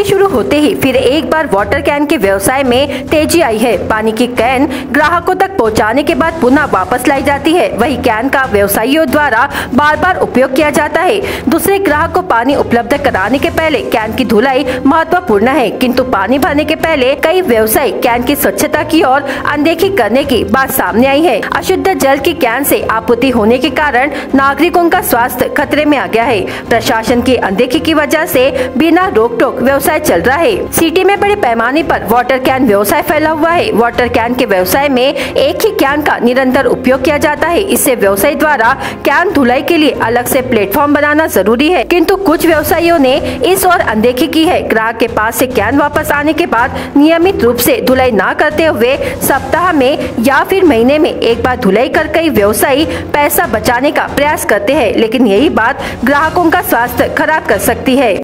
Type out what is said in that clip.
होते ही फिर एक बार वाटर कैन के व्यवसाय में तेज़ी आई है। पानी की कैन ग्राहकों तक पहुँचाने के बाद पुनः वापस लाई जाती है। वही कैन का व्यवसायियों द्वारा बार बार उपयोग किया जाता है। दूसरे ग्राहक को पानी उपलब्ध कराने के पहले कैन की धुलाई महत्वपूर्ण है। किंतु पानी भरने के पहले कई व्यवसायी कैन की स्वच्छता की और अनदेखी करने की बात सामने आई है। अशुद्ध जल की कैन से आपूर्ति होने के कारण नागरिकों का स्वास्थ्य खतरे में आ गया है। प्रशासन की अनदेखी की वजह से बिना रोक टोक व्यवसाय चल रहा है। सिटी में बड़े पैमाने पर वाटर कैन व्यवसाय फैला हुआ है। वाटर कैन के व्यवसाय में एक ही कैन का निरंतर उपयोग किया जाता है। इससे व्यवसाय द्वारा कैन धुलाई के लिए अलग से प्लेटफॉर्म बनाना ज़रूरी है। किंतु कुछ व्यवसायियों ने इस और अनदेखी की है। ग्राहक के पास से कैन वापस आने के बाद नियमित रूप से धुलाई न करते हुए सप्ताह में या फिर महीने में एक बार धुलाई कर कई व्यवसायी पैसा बचाने का प्रयास करते हैं। लेकिन यही बात ग्राहकों का स्वास्थ्य खराब कर सकती है।